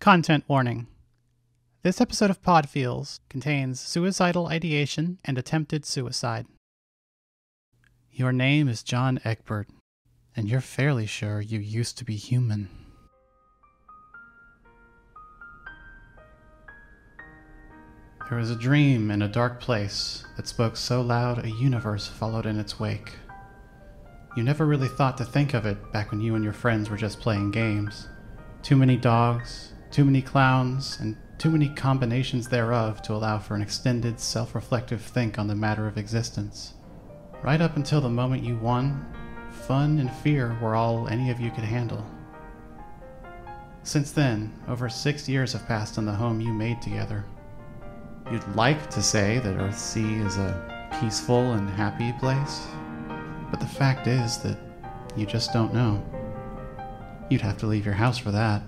Content warning. This episode of Podfeels contains suicidal ideation and attempted suicide. Your name is John Egbert, and you're fairly sure you used to be human. There was a dream in a dark place that spoke so loud a universe followed in its wake. You never really thought to think of it back when you and your friends were just playing games. Too many dogs, too many clowns, and too many combinations thereof to allow for an extended, self reflective think on the matter of existence. Right up until the moment you won, fun and fear were all any of you could handle. Since then, over six years have passed in the home you made together. You'd like to say that Earth C is a peaceful and happy place, but the fact is that you just don't know. You'd have to leave your house for that.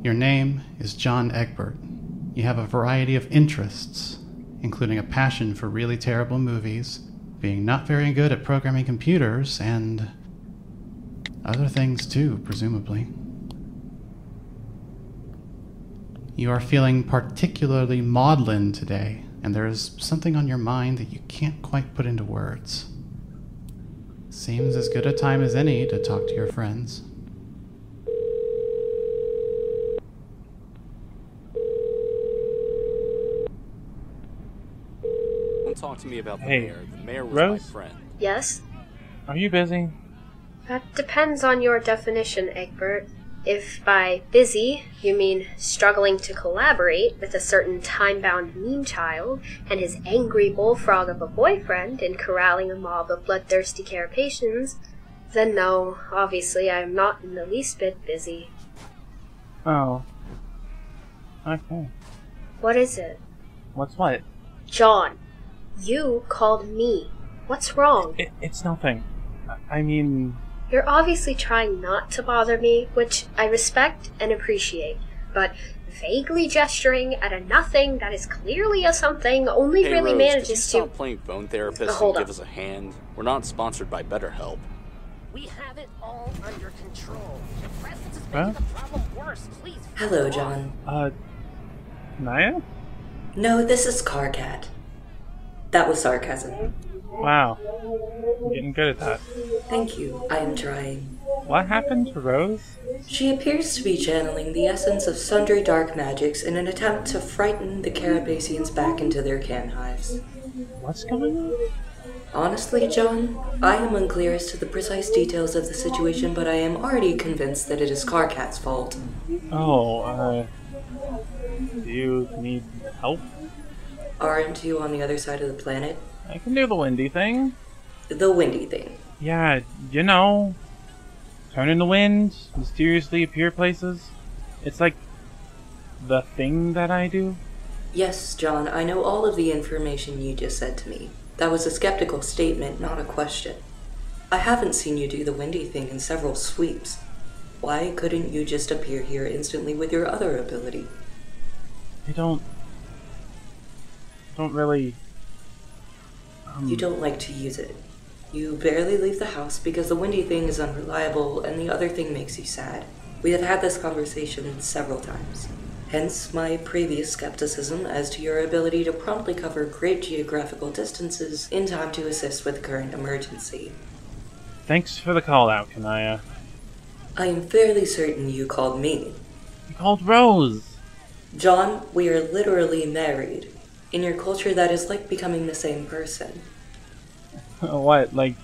Your name is John Egbert. You have a variety of interests, including a passion for really terrible movies, being not very good at programming computers, and other things too, presumably. You are feeling particularly maudlin today, and there is something on your mind that you can't quite put into words. Seems as good a time as any to talk to your friends. Talk to me about the Hey, mayor. The mayor was Rose? my friend. Yes? Are you busy? That depends on your definition, Egbert. If by busy you mean struggling to collaborate with a certain time bound meme child and his angry bullfrog of a boyfriend in corralling a mob of bloodthirsty carapacians, then no, obviously I am not in the least bit busy. Oh. Okay. What is it? What's what? John, you called me. What's wrong? It, it's nothing. I- I mean, You're obviously trying not to bother me, which I respect and appreciate, but vaguely gesturing at a nothing that is clearly a something only Hey, really Rose, could you manages to. stop playing phone therapist hold and give us a hand? We're not sponsored by BetterHelp. We have it all under control. Your presence is Huh? the problem worse. Please. Hello, John. uh, Naya? No, this is Karkat. That was sarcasm. Wow. You're getting good at that. Thank you. I am trying. What happened to Rose? She appears to be channeling the essence of sundry dark magics in an attempt to frighten the Carapacians back into their can hives. What's going on? Honestly, John, I am unclear as to the precise details of the situation, but I am already convinced that it is Karkat's fault. Oh, uh. Do you need help? Aren't you on the other side of the planet? I can do the windy thing. The windy thing. Yeah, you know. Turn in the wind, mysteriously appear places. It's like the thing that I do. Yes, John, I know all of the information you just said to me. That was a skeptical statement, not a question. I haven't seen you do the windy thing in several sweeps. Why couldn't you just appear here instantly with your other ability? I don't. Don't really. Um, You don't like to use it. You barely leave the house because the windy thing is unreliable and the other thing makes you sad. We have had this conversation several times. Hence my previous skepticism as to your ability to promptly cover great geographical distances in time to assist with the current emergency. Thanks for the call out, Kanaya. I am fairly certain you called me. You called Rose! John, we are literally married. In your culture, that is like becoming the same person. what, like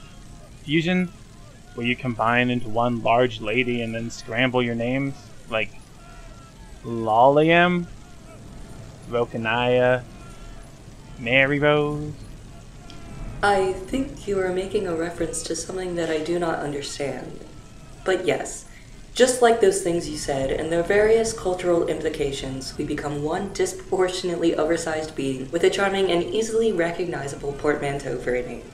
fusion? Where you combine into one large lady and then scramble your names? Like Loliam? Rokanaya? Mary Rose? I think you are making a reference to something that I do not understand. But yes, just like those things you said and their various cultural implications, we become one disproportionately oversized being with a charming and easily recognizable portmanteau for a name.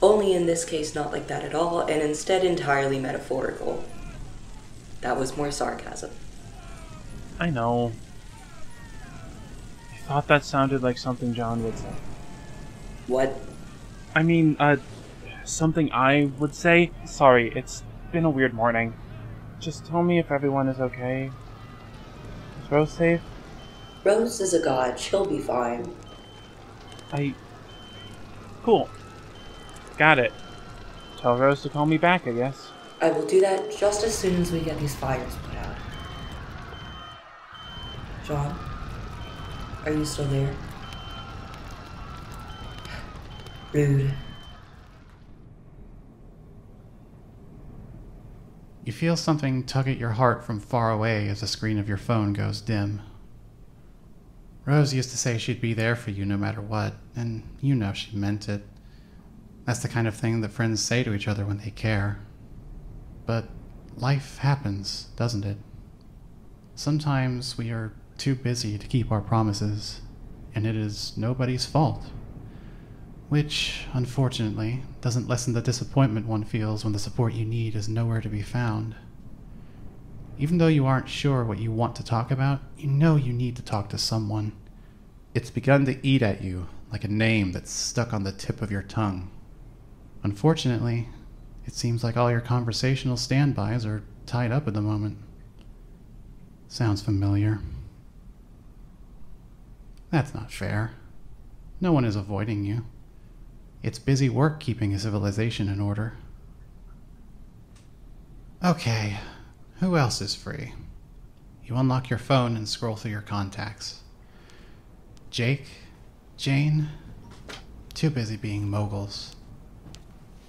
Only in this case, not like that at all, and instead entirely metaphorical. That was more sarcasm. I know. I thought that sounded like something John would say. What? I mean, uh, something I would say. Sorry, it's been a weird morning. Just tell me if everyone is okay. Is Rose safe? Rose is a god. She'll be fine. I. Cool. Got it. Tell Rose to call me back, I guess. I will do that just as soon as we get these fires put out. John, are you still there? Rude. You feel something tug at your heart from far away as the screen of your phone goes dim. Rose used to say she'd be there for you no matter what, and you know she meant it. That's the kind of thing that friends say to each other when they care. But life happens, doesn't it? Sometimes we are too busy to keep our promises, and it is nobody's fault. Which, unfortunately, doesn't lessen the disappointment one feels when the support you need is nowhere to be found. Even though you aren't sure what you want to talk about, you know you need to talk to someone. It's begun to eat at you like a name that's stuck on the tip of your tongue. Unfortunately, it seems like all your conversational standbys are tied up at the moment. Sounds familiar. That's not fair. No one is avoiding you. It's busy work keeping a civilization in order. Okay, who else is free? You unlock your phone and scroll through your contacts. Jake? Jane? Too busy being moguls.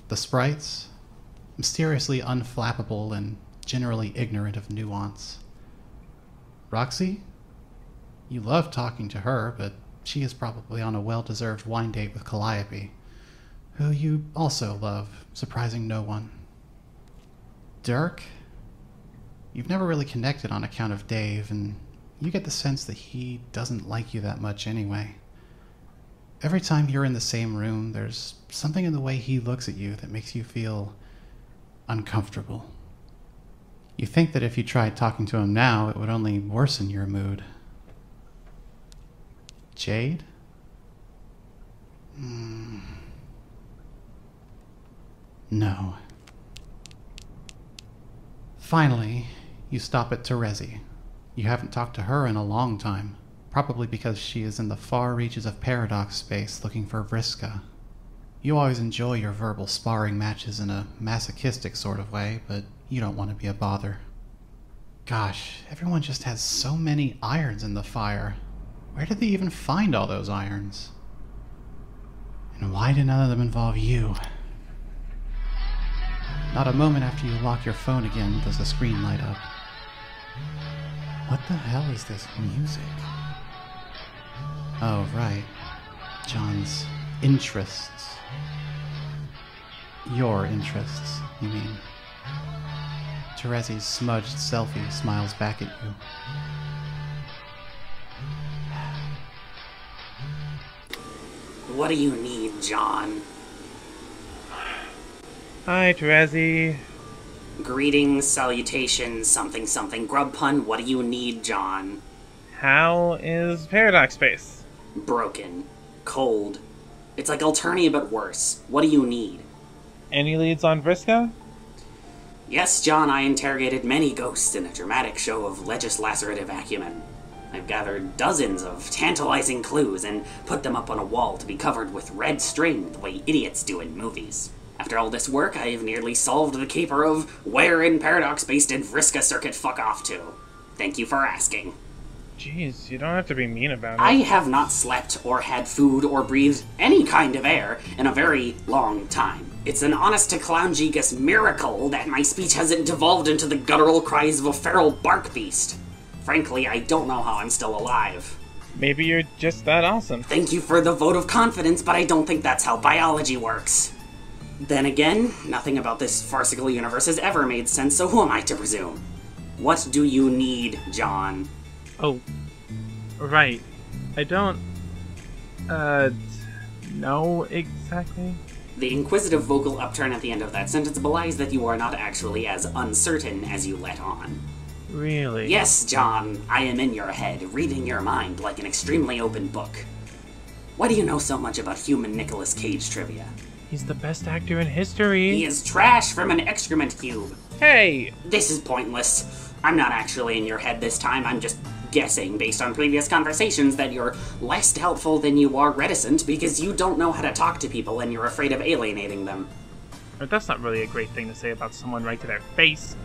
The sprites? Mysteriously unflappable and generally ignorant of nuance. Roxy? You love talking to her, but she is probably on a well deserved wine date with Calliope, who you also love, surprising no one. Dirk? You've never really connected on account of Dave, and you get the sense that he doesn't like you that much anyway. Every time you're in the same room, there's something in the way he looks at you that makes you feel uncomfortable. You think that if you tried talking to him now, it would only worsen your mood. Jade? Hmm. No. Finally, you stop at Terezi. You haven't talked to her in a long time, probably because she is in the far reaches of paradox space looking for Vriska. You always enjoy your verbal sparring matches in a masochistic sort of way, but you don't want to be a bother. Gosh, everyone just has so many irons in the fire. Where did they even find all those irons? And why did none of them involve you? Not a moment after you lock your phone again does the screen light up. What the hell is this music? Oh, right. John's interests. Your interests, you mean. Terezi's smudged selfie smiles back at you. What do you need, John? Hi, Terezi. Greetings, salutations, something something. Grub pun, what do you need, John? How is Paradox Space? Broken. Cold. It's like Alternia, but worse. What do you need? Any leads on Vriska? Yes, John, I interrogated many ghosts in a dramatic show of legislative acumen. I've gathered dozens of tantalizing clues and put them up on a wall to be covered with red string the way idiots do in movies. After all this work, I have nearly solved the caper of where in Paradox Space did Vriska Serket fuck off to. Thank you for asking. Jeez, you don't have to be mean about it. I have not slept or had food or breathed any kind of air in a very long time. It's an honest to clowngeekus miracle that my speech hasn't devolved into the guttural cries of a feral bark beast. Frankly, I don't know how I'm still alive. Maybe you're just that awesome. Thank you for the vote of confidence, but I don't think that's how biology works. Then again, nothing about this farcical universe has ever made sense, so who am I to presume? What do you need, John? Oh, right. I don't, uh, know exactly. The inquisitive vocal upturn at the end of that sentence belies that you are not actually as uncertain as you let on. Really? Yes, John, I am in your head, reading your mind like an extremely open book. Why do you know so much about human Nicolas Cage trivia? He's the best actor in history. He is trash from an excrement cube. Hey! This is pointless. I'm not actually in your head this time, I'm just guessing based on previous conversations that you're less doubtful than you are reticent because you don't know how to talk to people and you're afraid of alienating them. But that's not really a great thing to say about someone right to their face.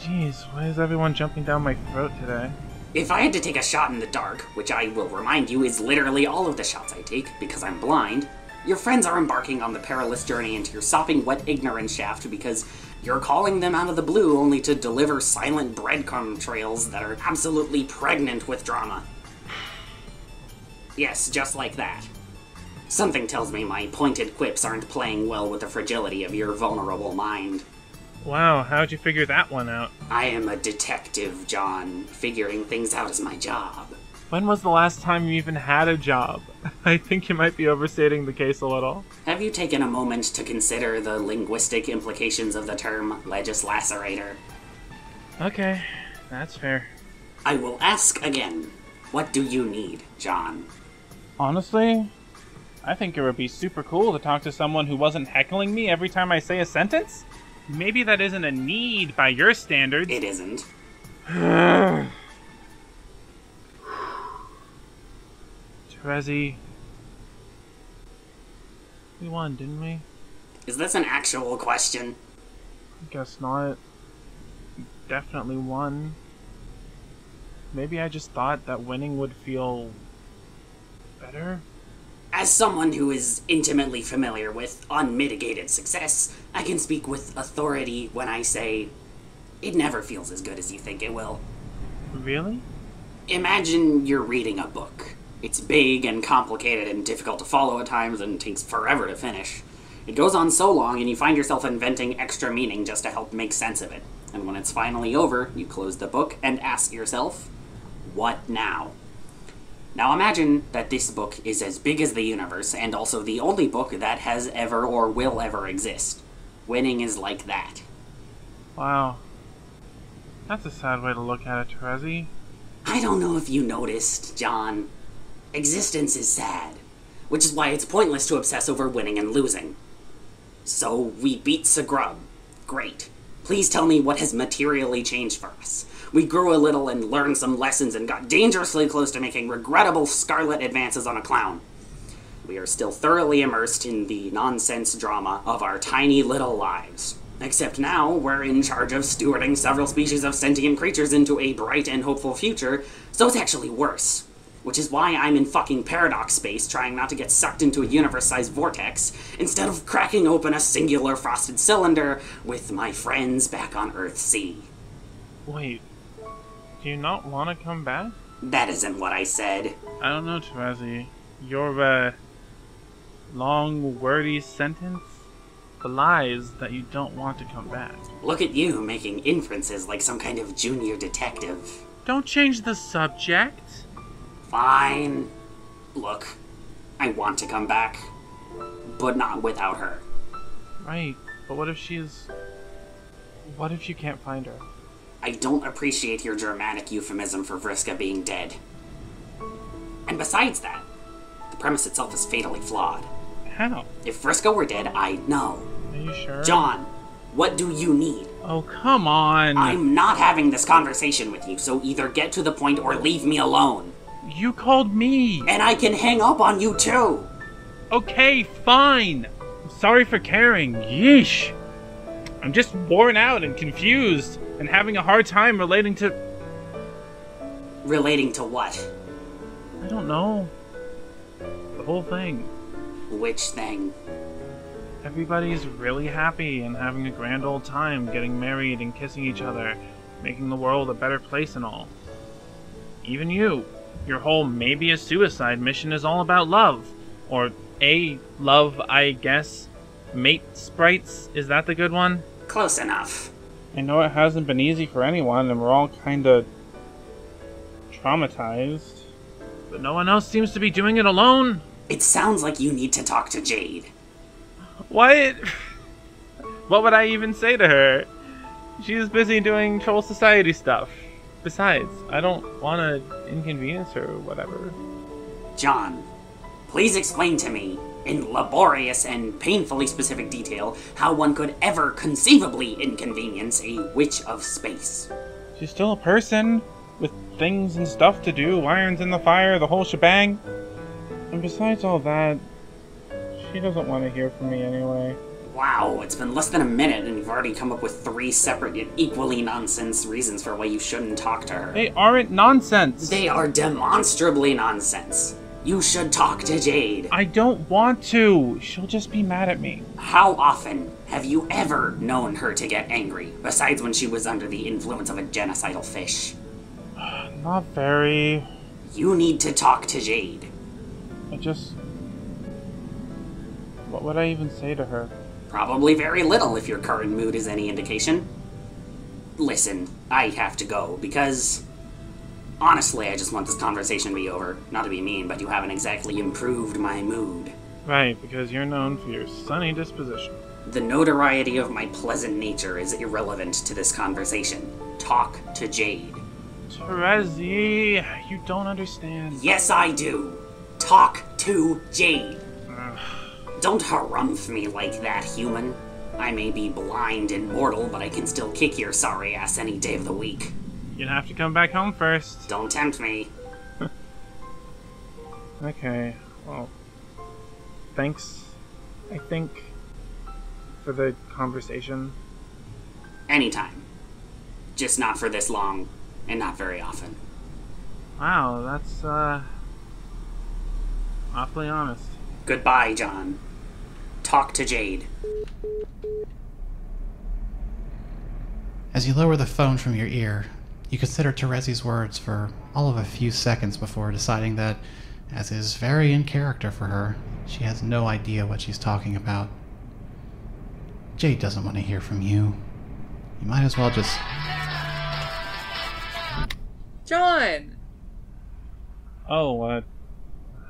Jeez, why is everyone jumping down my throat today? If I had to take a shot in the dark, which I will remind you is literally all of the shots I take because I'm blind, your friends are embarking on the perilous journey into your sopping wet ignorance shaft because you're calling them out of the blue only to deliver silent breadcrumb trails that are absolutely pregnant with drama. Yes, just like that. Something tells me my pointed quips aren't playing well with the fragility of your vulnerable mind. Wow, how'd you figure that one out? I am a detective, John. Figuring things out is my job. When was the last time you even had a job? I think you might be overstating the case a little. Have you taken a moment to consider the linguistic implications of the term legislacerator? Okay, that's fair. I will ask again. What do you need, John? Honestly, I think it would be super cool to talk to someone who wasn't heckling me every time I say a sentence. Maybe that isn't a need by your standards. It isn't. Terezi. We won, didn't we? Is this an actual question? I guess not. Definitely won. Maybe I just thought that winning would feel better? As someone who is intimately familiar with unmitigated success, I can speak with authority when I say it never feels as good as you think it will. Really? Imagine you're reading a book. It's big and complicated and difficult to follow at times and takes forever to finish. It goes on so long and you find yourself inventing extra meaning just to help make sense of it. And when it's finally over, you close the book and ask yourself, what now? Now imagine that this book is as big as the universe and also the only book that has ever or will ever exist. Winning is like that. Wow. That's a sad way to look at it, Terezi. I don't know if you noticed, John. Existence is sad, which is why it's pointless to obsess over winning and losing. So we beat Sgrub. Great. Please tell me what has materially changed for us. We grew a little and learned some lessons and got dangerously close to making regrettable scarlet advances on a clown. We are still thoroughly immersed in the nonsense drama of our tiny little lives. Except now, we're in charge of stewarding several species of sentient creatures into a bright and hopeful future, so it's actually worse. Which is why I'm in fucking paradox space trying not to get sucked into a universe sized vortex, instead of cracking open a singular frosted cylinder with my friends back on Earth C. Wait, do you not want to come back? That isn't what I said. I don't know, Terezi. Your, uh, long, wordy sentence belies that you don't want to come back. Look at you making inferences like some kind of junior detective. Don't change the subject. Fine. Look, I want to come back, but not without her. Right, but what if she's. What if you can't find her? I don't appreciate your Germanic euphemism for Vriska being dead. And besides that, the premise itself is fatally flawed. How? If Vriska were dead, I'd know. Are you sure? John, what do you need? Oh, come on. I'm not having this conversation with you, so either get to the point or leave me alone. You called me. And I can hang up on you too. Okay, fine. I'm sorry for caring. Yeesh. I'm just worn out and confused and having a hard time relating to. Relating to what? I don't know. The whole thing. Which thing? Everybody's really happy and having a grand old time getting married and kissing each other, making the world a better place and all. Even you. Your whole maybe a suicide mission is all about love. Or a love, I guess. Mate sprites, is that the good one? Close enough. I know it hasn't been easy for anyone, and we're all kinda traumatized. But no one else seems to be doing it alone. It sounds like you need to talk to Jade. What? What would I even say to her? She's busy doing troll society stuff. Besides, I don't want to inconvenience her or whatever. John, please explain to me, in laborious and painfully specific detail, how one could ever conceivably inconvenience a witch of space. She's still a person. with things and stuff to do, irons in the fire, the whole shebang. And besides all that, she doesn't want to hear from me anyway. Wow, it's been less than a minute and you've already come up with three separate yet equally nonsense reasons for why you shouldn't talk to her. They aren't nonsense. They are demonstrably nonsense. You should talk to Jade. I don't want to. She'll just be mad at me. How often have you ever known her to get angry, besides when she was under the influence of a genocidal fish? Not very. You need to talk to Jade. I just. What would I even say to her? Probably very little if your current mood is any indication. Listen, I have to go because. Honestly, I just want this conversation to be over. Not to be mean, but you haven't exactly improved my mood. Right, because you're known for your sunny disposition. The notoriety of my pleasant nature is irrelevant to this conversation. Talk to Jade. Terezi, you don't understand. Yes, I do. Talk to Jade. Don't harumph me like that, human. I may be blind and mortal, but I can still kick your sorry ass any day of the week. You'd have to come back home first. Don't tempt me. Okay, well. Thanks, I think, for the conversation. Anytime. Just not for this long, and not very often. Wow, that's, uh. awfully honest. Goodbye, John. Talk to Jade. As you lower the phone from your ear, you consider Terezi's words for all of a few seconds before deciding that, as is very in character for her, she has no idea what she's talking about. Jade doesn't want to hear from you. You might as well just. John! Oh, uh.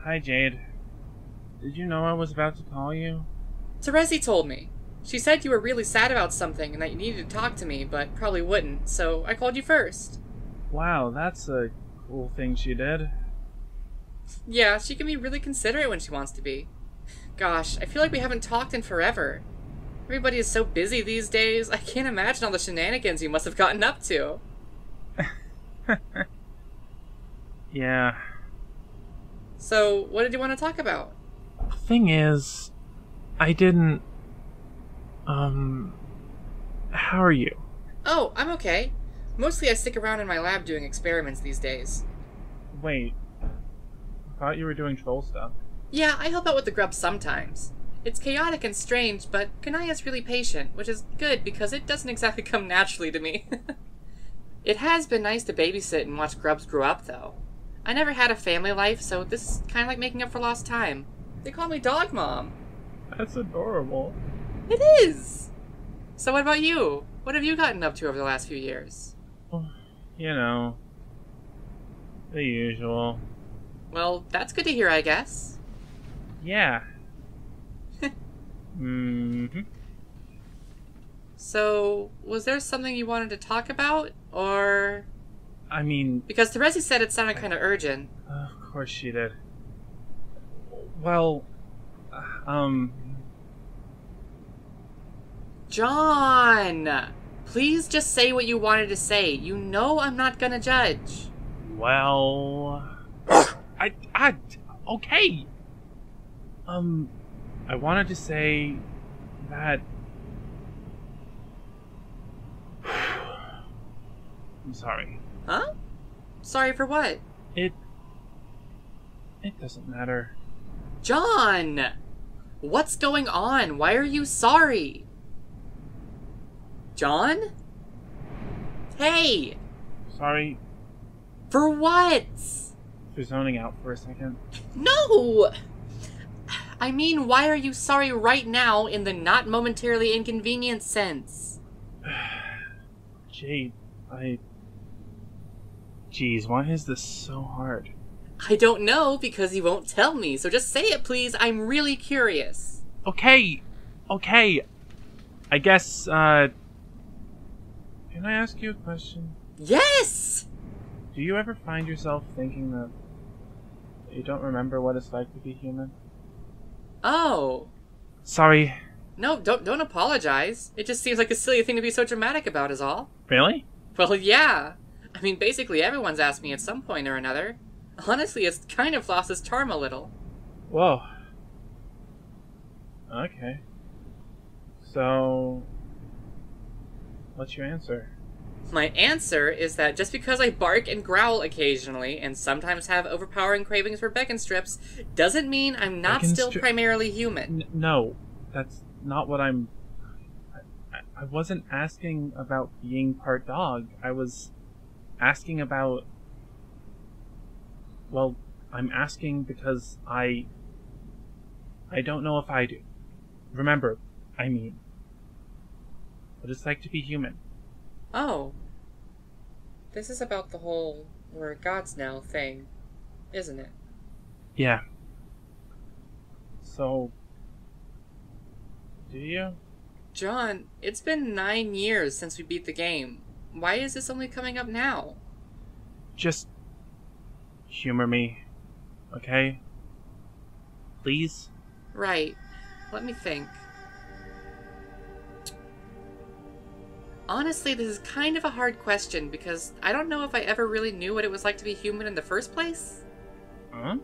Hi, Jade. Did you know I was about to call you? Terezi told me. She said you were really sad about something and that you needed to talk to me, but probably wouldn't, so I called you first. Wow, that's a cool thing she did. Yeah, she can be really considerate when she wants to be. Gosh, I feel like we haven't talked in forever. Everybody is so busy these days, I can't imagine all the shenanigans you must have gotten up to. Yeah. So, what did you want to talk about? The thing is, I didn't. Um. How are you? Oh, I'm okay. Mostly I stick around in my lab doing experiments these days. Wait. I thought you were doing troll stuff. Yeah, I help out with the grubs sometimes. It's chaotic and strange, but Kanaya's really patient, which is good because it doesn't exactly come naturally to me. it has been nice to babysit and watch grubs grow up, though. I never had a family life, so this is kind of like making up for lost time. They call me Dog Mom. That's adorable. It is! So, what about you? What have you gotten up to over the last few years? You know. The usual. Well, that's good to hear, I guess. Yeah. mm-hmm. So, was there something you wanted to talk about? Or. I mean, Because Terezi said it sounded kind of urgent. of course she did. Well, um, John! Please just say what you wanted to say. You know I'm not gonna judge. well, I, I, okay. Um, I wanted to say that. I'm sorry. Huh? Sorry for what? It. It doesn't matter. John! What's going on? Why are you sorry? John? Hey! Sorry For what? for zoning out for a second. No! I mean, why are you sorry right now in the not momentarily inconvenient sense? Jade, I. Jeez, why is this so hard? I don't know because you won't tell me, so just say it, please. I'm really curious. Okay, okay. I guess, uh. Can I ask you a question? Yes! Do you ever find yourself thinking that you don't remember what it's like to be human? Oh. Sorry. No, don't don't apologize. It just seems like a silly thing to be so dramatic about is all. Really? Well, yeah. I mean, basically everyone's asked me at some point or another. Honestly, it's kind of lost its charm a little. Whoa. Okay. So, what's your answer? My answer is that just because I bark and growl occasionally, and sometimes have overpowering cravings for bacon strips, doesn't mean I'm not still stri- primarily human. N- no, that's not what I'm. I, I wasn't asking about being part dog. I was asking about. Well, I'm asking because I. I don't know if I do. Remember, I mean. What it's like to be human. Oh. This is about the whole we're gods now thing, isn't it? Yeah. So. Do you? John, it's been nine years since we beat the game. Why is this only coming up now? Just. Humor me. Okay? Please? Right. Let me think. Honestly, this is kind of a hard question because I don't know if I ever really knew what it was like to be human in the first place. Huh?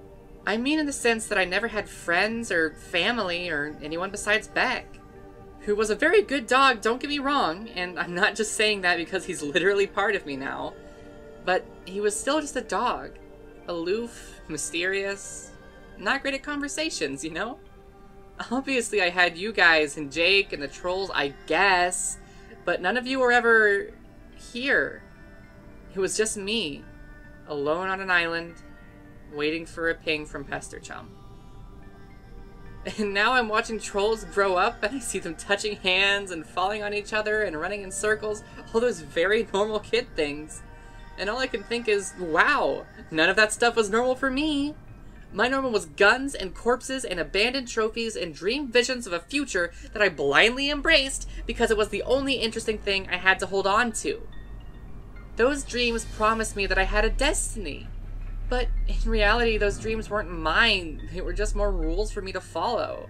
I mean, in the sense that I never had friends or family or anyone besides Bec. Who was a very good dog, don't get me wrong, and I'm not just saying that because he's literally part of me now. But he was still just a dog. Aloof, mysterious, not great at conversations, you know? Obviously, I had you guys and Jake and the trolls, I guess, but none of you were ever here. It was just me, alone on an island, waiting for a ping from Pesterchum. And now I'm watching trolls grow up and I see them touching hands and falling on each other and running in circles, all those very normal kid things. And all I can think is, wow, none of that stuff was normal for me. My normal was guns and corpses and abandoned trophies and dream visions of a future that I blindly embraced because it was the only interesting thing I had to hold on to. Those dreams promised me that I had a destiny. But in reality, those dreams weren't mine. They were just more rules for me to follow.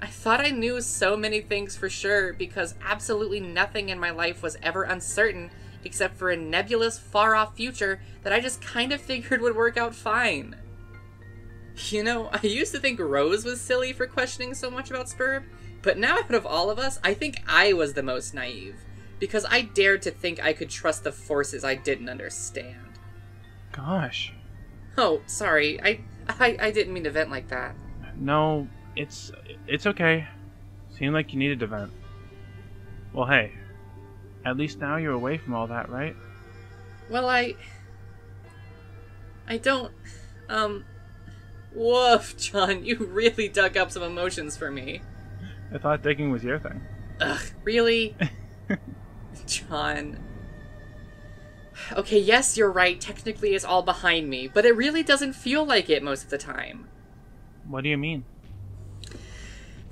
I thought I knew so many things for sure because absolutely nothing in my life was ever uncertain except for a nebulous, far off future that I just kind of figured would work out fine. You know, I used to think Rose was silly for questioning so much about Sburb, but now out of all of us, I think I was the most naive because I dared to think I could trust the forces I didn't understand. Gosh. Oh, sorry. I, I I didn't mean to vent like that. No, it's it's okay. Seemed like you needed to vent. Well, hey, at least now you're away from all that, right? Well, I I don't um woof, John, you really dug up some emotions for me. I thought digging was your thing. Ugh, really? John. Okay, yes, you're right. Technically, it's all behind me, but it really doesn't feel like it most of the time. What do you mean?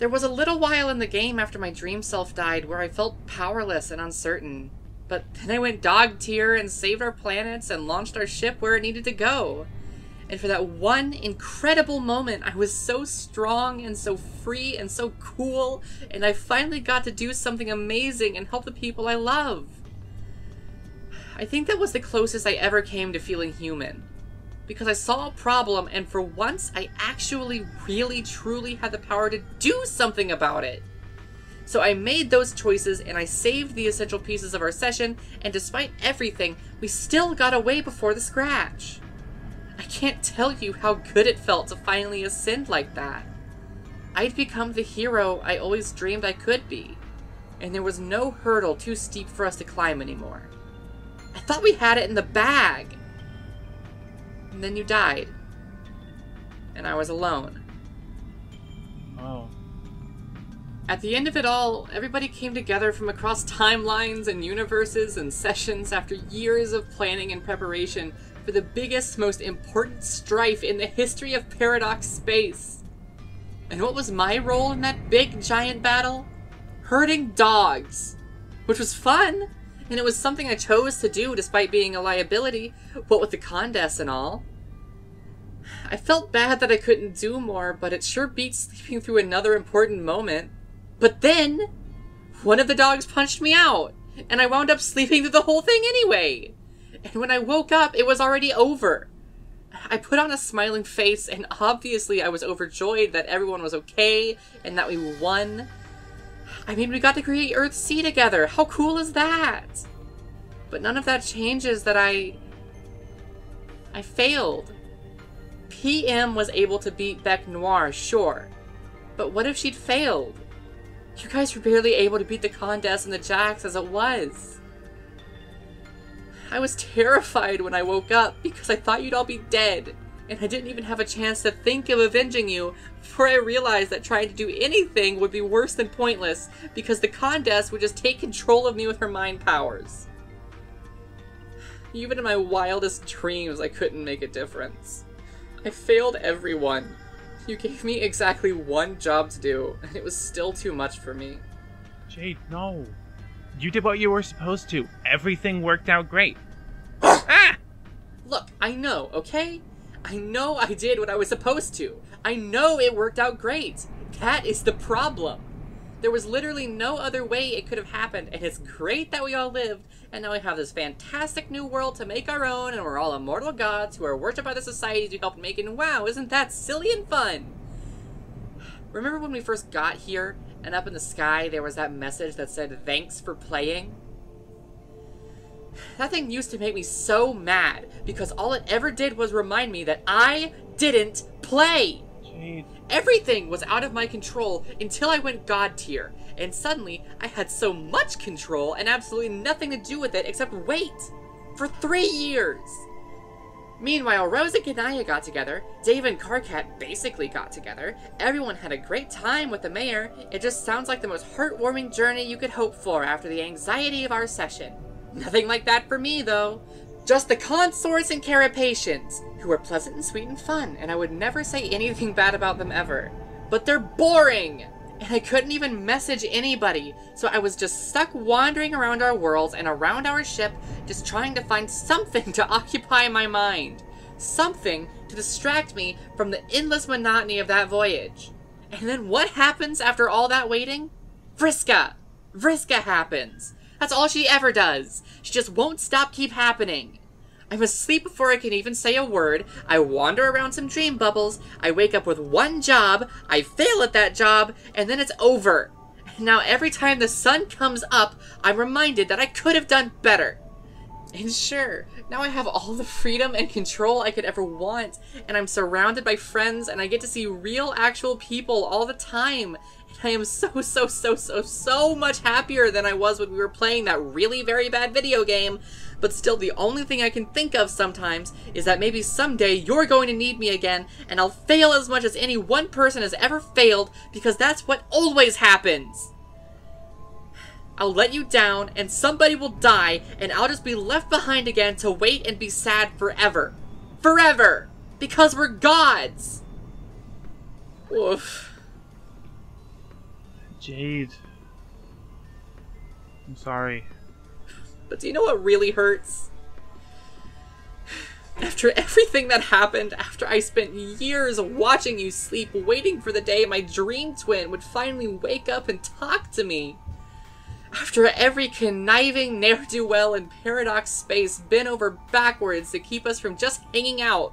There was a little while in the game after my dream self died where I felt powerless and uncertain. But then I went dog tier and saved our planets and launched our ship where it needed to go. And for that one incredible moment, I was so strong and so free and so cool, and I finally got to do something amazing and help the people I love. I think that was the closest I ever came to feeling human. Because I saw a problem, and for once, I actually, really, truly had the power to do something about it. So I made those choices, and I saved the essential pieces of our session, and despite everything, we still got away before the scratch. I can't tell you how good it felt to finally ascend like that. I'd become the hero I always dreamed I could be, and there was no hurdle too steep for us to climb anymore. I thought we had it in the bag. And then you died. And I was alone. Oh. At the end of it all, everybody came together from across timelines and universes and sessions after years of planning and preparation for the biggest, most important strife in the history of Paradox Space. And what was my role in that big, giant battle? Herding dogs. Which was fun, and it was something I chose to do despite being a liability, what with the contests and all. I felt bad that I couldn't do more, but it sure beats sleeping through another important moment. But then, one of the dogs punched me out, and I wound up sleeping through the whole thing anyway. and when I woke up, it was already over. I put on a smiling face, and obviously I was overjoyed that everyone was okay and that we won. I mean, we got to create Earth C together. How cool is that? But none of that changes that I. I failed. PM was able to beat Bec Noir, sure. But what if she'd failed? You guys were barely able to beat the Condesce and the Jacks as it was. I was terrified when I woke up because I thought you'd all be dead, and I didn't even have a chance to think of avenging you before I realized that trying to do anything would be worse than pointless because the Condesce would just take control of me with her mind powers. Even in my wildest dreams, I couldn't make a difference. I failed everyone. You gave me exactly one job to do, and it was still too much for me. Jade, no. You did what you were supposed to. Everything worked out great. ah! Look, I know, okay? I know I did what I was supposed to. I know it worked out great. That is the problem. There was literally no other way it could have happened, and it's great that we all lived, and now we have this fantastic new world to make our own, and we're all immortal gods who are worshipped by the societies we helped make, and wow, isn't that silly and fun? Remember when we first got here, and up in the sky there was that message that said, thanks for playing? That thing used to make me so mad, because all it ever did was remind me that I didn't play! Jade. Everything was out of my control until I went God tier, and suddenly I had so much control and absolutely nothing to do with it except wait for three years. Meanwhile, Rose and Kanaya got together, Dave and Karkat basically got together, everyone had a great time with the mayor, it just sounds like the most heartwarming journey you could hope for after the anxiety of our session. Nothing like that for me, though. Just the consorts and carapacians, who are pleasant and sweet and fun, and I would never say anything bad about them ever. But they're boring! And I couldn't even message anybody, so I was just stuck wandering around our worlds and around our ship, just trying to find something to occupy my mind. Something to distract me from the endless monotony of that voyage. And then what happens after all that waiting? Vriska! Vriska happens! That's all she ever does. She just won't stop keep happening. I'm asleep before I can even say a word. I wander around some dream bubbles. I wake up with one job. I fail at that job, and then it's over. And now every time the sun comes up, I'm reminded that I could have done better. And sure, now I have all the freedom and control I could ever want, and I'm surrounded by friends, and I get to see real, actual people all the time. And I am so, so, so, so, so much happier than I was when we were playing that really very bad video game. But still, the only thing I can think of sometimes is that maybe someday you're going to need me again, and I'll fail as much as any one person has ever failed, because that's what always happens. I'll let you down, and somebody will die, and I'll just be left behind again to wait and be sad forever. Forever! Because we're gods! Oof. Jade. I'm sorry. But do you know what really hurts? After everything that happened, after I spent years watching you sleep, waiting for the day my dream twin would finally wake up and talk to me. After every conniving ne'er-do-well in Paradox space bent over backwards to keep us from just hanging out.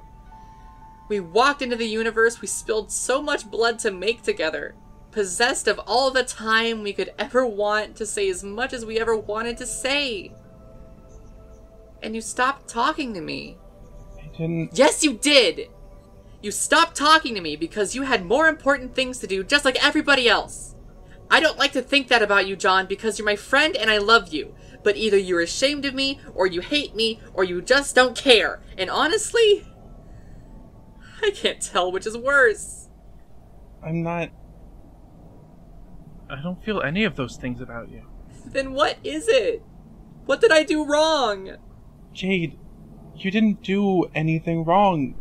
We walked into the universe we spilled so much blood to make together, possessed of all the time we could ever want to say as much as we ever wanted to say. And you stopped talking to me. I didn't. Yes, you did! You stopped talking to me because you had more important things to do, just like everybody else. I don't like to think that about you, John, because you're my friend and I love you. But either you're ashamed of me, or you hate me, or you just don't care. And honestly, I can't tell which is worse. I'm not. I don't feel any of those things about you. Then what is it? What did I do wrong? Jade, you didn't do anything wrong.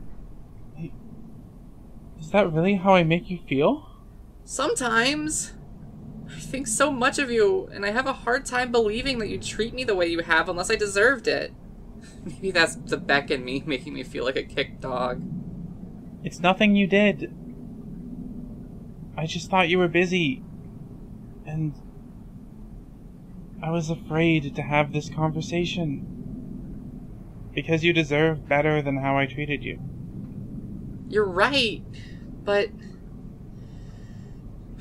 Is that really how I make you feel? Sometimes. I think so much of you, and I have a hard time believing that you treat me the way you have unless I deserved it. Maybe that's the Bec in me making me feel like a kicked dog. It's nothing you did. I just thought you were busy. And. I was afraid to have this conversation. Because you deserve better than how I treated you. You're right, but.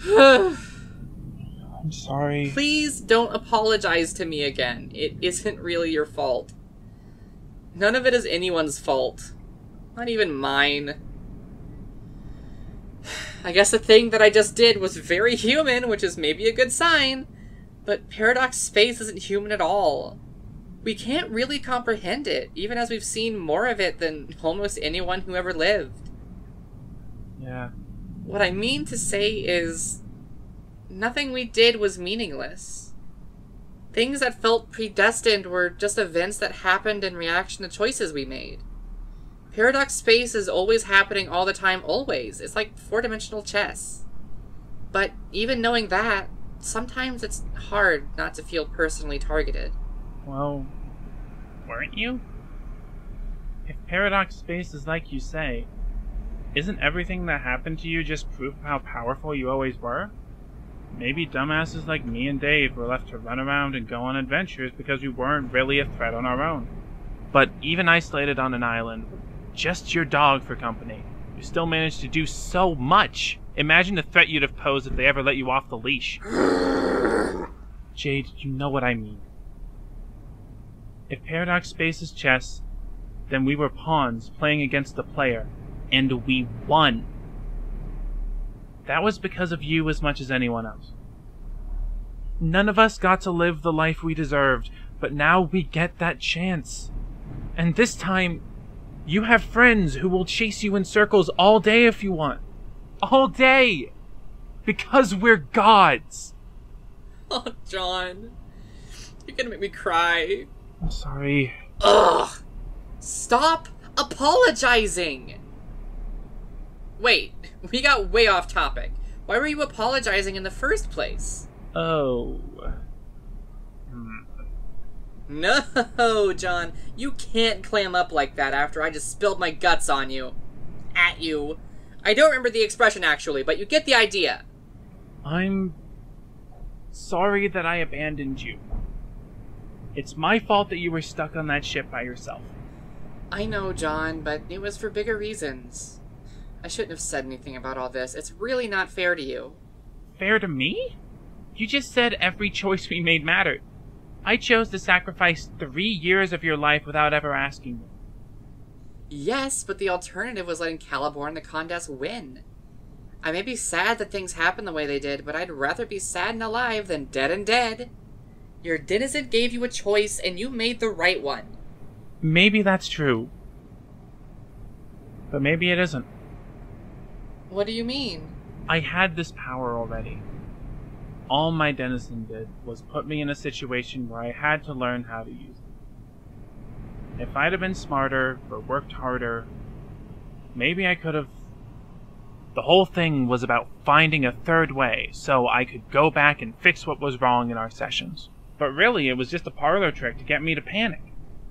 I'm sorry. Please don't apologize to me again. It isn't really your fault. None of it is anyone's fault. Not even mine. I guess the thing that I just did was very human, which is maybe a good sign, but Paradox Space isn't human at all. We can't really comprehend it, even as we've seen more of it than almost anyone who ever lived. Yeah. What I mean to say is, nothing we did was meaningless. Things that felt predestined were just events that happened in reaction to choices we made. Paradox space is always happening all the time, always. It's like four dimensional chess. But even knowing that, sometimes it's hard not to feel personally targeted. Well, weren't you? If paradox space is like you say, isn't everything that happened to you just proof of how powerful you always were? Maybe dumbasses like me and Dave were left to run around and go on adventures because we weren't really a threat on our own. But even isolated on an island, just your dog for company, you still managed to do so much. Imagine the threat you'd have posed if they ever let you off the leash. Jade, you know what I mean. If Paradox Space is chess, then we were pawns playing against the player, and we won. That was because of you as much as anyone else. None of us got to live the life we deserved, but now we get that chance. And this time, you have friends who will chase you in circles all day if you want. All day! Because we're gods! Oh, John. You're gonna make me cry. I'm sorry. Ugh! Stop apologizing! Wait, we got way off topic. Why were you apologizing in the first place? Oh. Hmm. No, John, you can't clam up like that after I just spilled my guts on you. At you. I don't remember the expression actually, but you get the idea. I'm sorry that I abandoned you. It's my fault that you were stuck on that ship by yourself. I know, John, but it was for bigger reasons. I shouldn't have said anything about all this. It's really not fair to you. Fair to me? You just said every choice we made mattered. I chose to sacrifice three years of your life without ever asking you. Yes, but the alternative was letting Caliborn and the Condesce win. I may be sad that things happened the way they did, but I'd rather be sad and alive than dead and dead. Your denizen gave you a choice, and you made the right one. Maybe that's true. But maybe it isn't. What do you mean? I had this power already. All my denizen did was put me in a situation where I had to learn how to use it. If I'd have been smarter or worked harder, maybe I could have. The whole thing was about finding a third way so I could go back and fix what was wrong in our sessions. But really, it was just a parlor trick to get me to panic.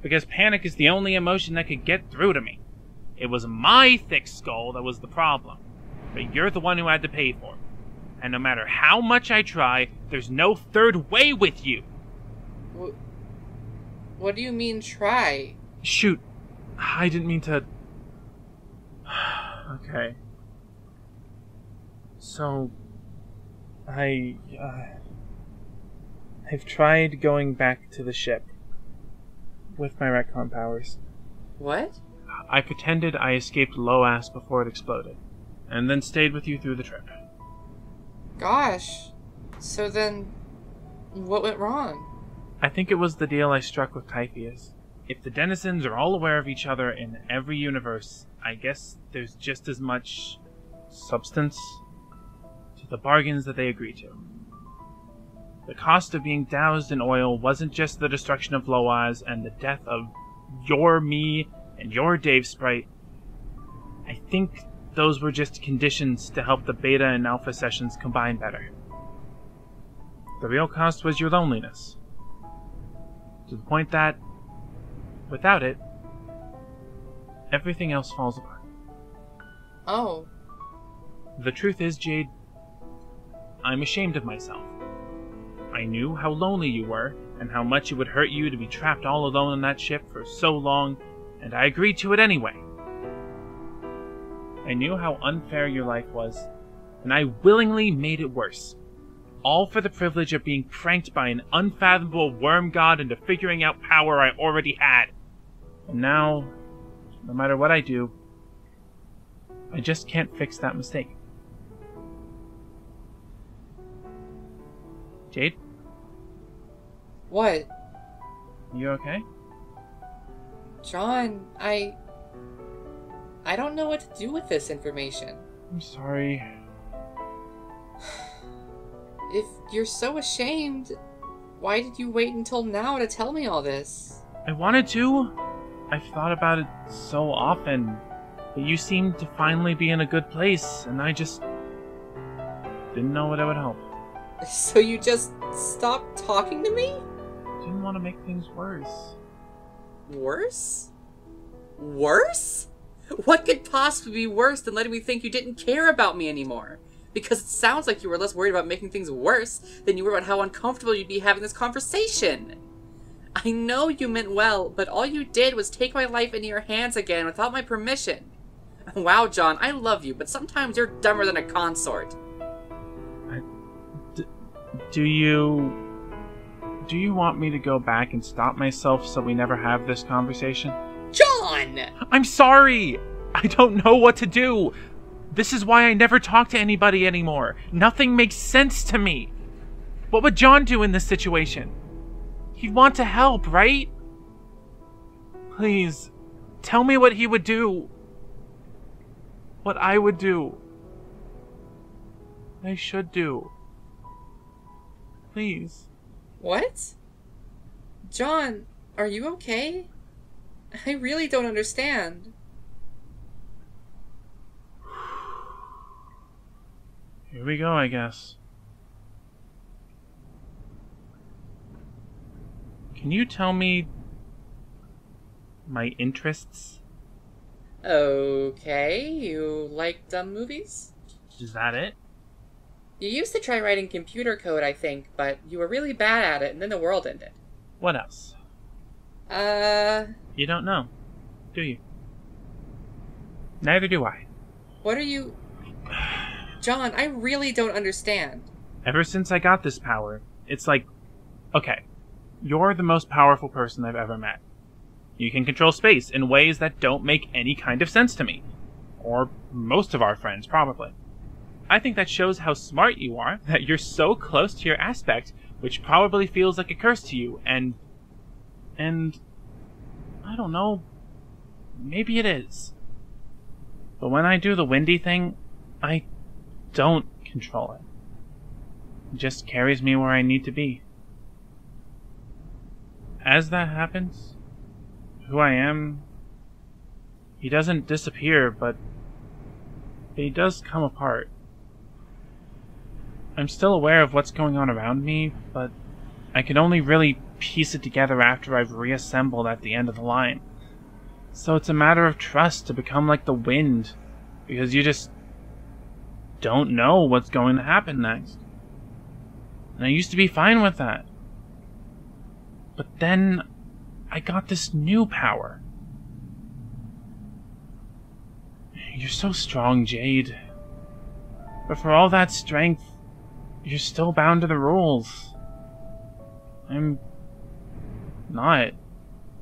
Because panic is the only emotion that could get through to me. It was my thick skull that was the problem. But you're the one who had to pay for it. And no matter how much I try, there's no third way with you. Wh- What do you mean, try? Shoot. I didn't mean to. okay. So. I. Uh, I've tried going back to the ship. With my retcon powers. What? I pretended I escaped LOWAS before it exploded, and then stayed with you through the trip. Gosh. So then, what went wrong? I think it was the deal I struck with Typheus. If the denizens are all aware of each other in every universe, I guess there's just as much substance to the bargains that they agree to. The cost of being doused in oil wasn't just the destruction of LOWAS and the death of your me and your Dave Sprite. I think those were just conditions to help the beta and alpha sessions combine better. The real cost was your loneliness. To the point that, without it, everything else falls apart. Oh. The truth is, Jade, I'm ashamed of myself. I knew how lonely you were, and how much it would hurt you to be trapped all alone on that ship for so long, and I agreed to it anyway. I knew how unfair your life was, and I willingly made it worse. All for the privilege of being pranked by an unfathomable worm god into figuring out power I already had. And now, no matter what I do, I just can't fix that mistake. Jade, What? you okay? John, I. I don't know what to do with this information. I'm sorry. If you're so ashamed, why did you wait until now to tell me all this? I wanted to. I've thought about it so often. But you seemed to finally be in a good place, and I just didn't know what I would help. So you just stopped talking to me? Didn't want to make things worse. Worse? Worse? What could possibly be worse than letting me think you didn't care about me anymore? Because it sounds like you were less worried about making things worse than you were about how uncomfortable you'd be having this conversation. I know you meant well, but all you did was take my life into your hands again without my permission. Wow, John, I love you, but sometimes you're dumber than a consort. Do you. Do you want me to go back and stop myself so we never have this conversation? John! I'm sorry! I don't know what to do! This is why I never talk to anybody anymore. Nothing makes sense to me. What would John do in this situation? He'd want to help, right? Please, tell me what he would do. What I would do. I should do. Please. What? John, are you okay? I really don't understand. Here we go, I guess. Can you tell me my interests? Okay, you like dumb movies? Is that it? You used to try writing computer code, I think, but you were really bad at it and then the world ended. What else? Uh, You don't know, do you? Neither do I. what are you. John, I really don't understand. Ever since I got this power, it's like, okay, you're the most powerful person I've ever met. You can control space in ways that don't make any kind of sense to me. Or most of our friends, probably. I think that shows how smart you are, that you're so close to your aspect, which probably feels like a curse to you, and. and. I don't know. Maybe it is. But when I do the windy thing, I don't control it. It just carries me where I need to be. As that happens, who I am, he doesn't disappear, but he does come apart. I'm still aware of what's going on around me, but I can only really piece it together after I've reassembled at the end of the line. So it's a matter of trust to become like the wind, because you just don't know what's going to happen next. And I used to be fine with that. But then I got this new power. You're so strong, Jade. But for all that strength, you're still bound to the rules. I'm not.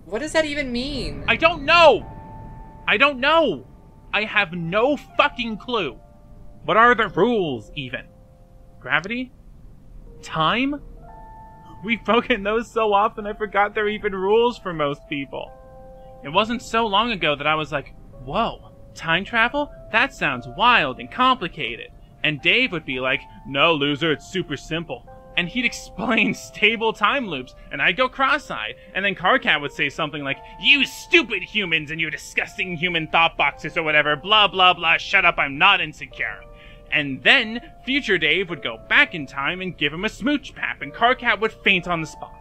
What does that even mean? I don't know! I don't know! I have no fucking clue. What are the rules, even? Gravity? Time? We've broken those so often I forgot there are even rules for most people. It wasn't so long ago that I was like, whoa, time travel? That sounds wild and complicated. And Dave would be like, no, loser, it's super simple. And he'd explain stable time loops, and I'd go cross eyed. And then Karkat would say something like, You stupid humans and your disgusting human thought boxes or whatever, blah blah blah, shut up, I'm not insecure. And then future Dave would go back in time and give him a smooch pap, and Karkat would faint on the spot.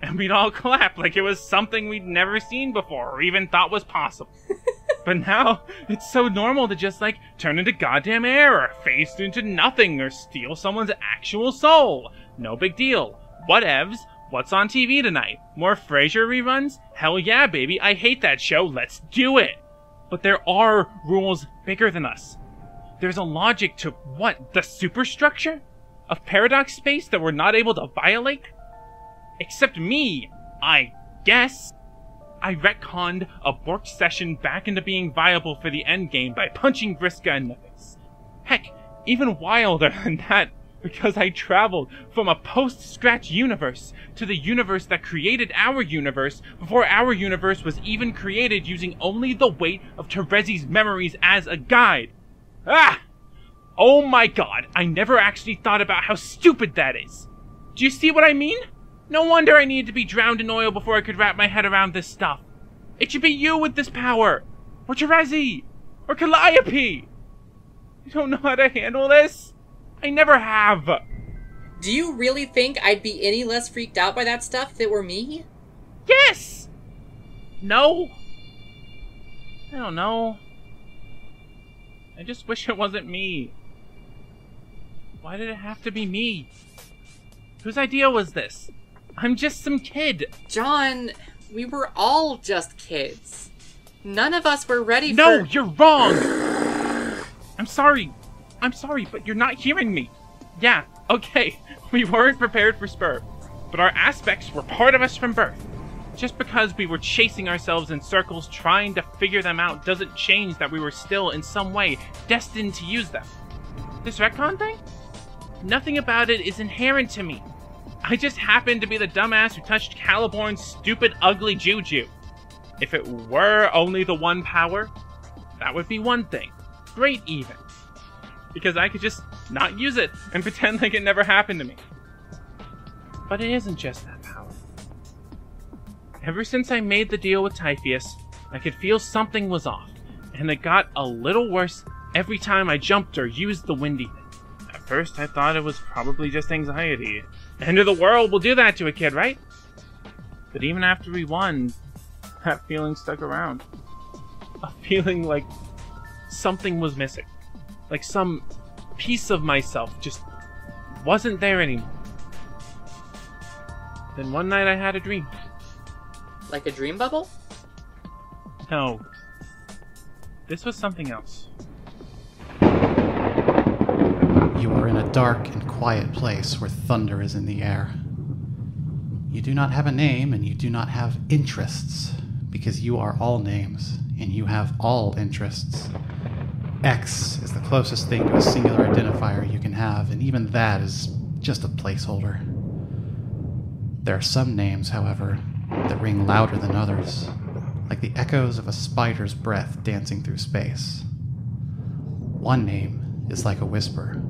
And we'd all clap like it was something we'd never seen before or even thought was possible. but now, it's so normal to just like turn into goddamn air or phase into nothing or steal someone's actual soul. No big deal. Whatevs, What's on TV tonight? More Frasier reruns? Hell yeah, baby. I hate that show. Let's do it. But there are rules bigger than us. There's a logic to what? The superstructure? Of paradox space that we're not able to violate? Except me, I guess. I retconned a borked session back into being viable for the endgame by punching Vriska in the face. Heck, even wilder than that, because I traveled from a post-scratch universe to the universe that created our universe before our universe was even created using only the weight of Terezi's memories as a guide. Ah! Oh my god, I never actually thought about how stupid that is. Do you see what I mean? No wonder I needed to be drowned in oil before I could wrap my head around this stuff. It should be you with this power, or Terezi, or Calliope. You don't know how to handle this? I never have. Do you really think I'd be any less freaked out by that stuff if it were me? Yes! No? I don't know. I just wish it wasn't me. Why did it have to be me? Whose idea was this? I'm just some kid. John, we were all just kids. None of us were ready No, for. you're wrong! I'm sorry. I'm sorry, but you're not hearing me. Yeah, okay, we weren't prepared for Sburb, but our aspects were part of us from birth. Just because we were chasing ourselves in circles trying to figure them out doesn't change that we were still, in some way, destined to use them. This retcon thing? Nothing about it is inherent to me. I just happened to be the dumbass who touched Caliborn's stupid, ugly juju. If it were only the one power, that would be one thing. Great, even. Because I could just not use it and pretend like it never happened to me. But it isn't just that power. Ever since I made the deal with Typheus, I could feel something was off, and it got a little worse every time I jumped or used the windy thing. At first, I thought it was probably just anxiety. End of the world will do that to a kid, right? But even after we won, that feeling stuck around. A feeling like something was missing. Like some piece of myself just wasn't there anymore. Then one night I had a dream. Like a dream bubble? No. This was something else. You are in a dark and quiet place where thunder is in the air. You do not have a name and you do not have interests because you are all names and you have all interests. X is the closest thing to a singular identifier you can have, and even that is just a placeholder. There are some names, however, that ring louder than others, like the echoes of a spider's breath dancing through space. One name is like a whisper,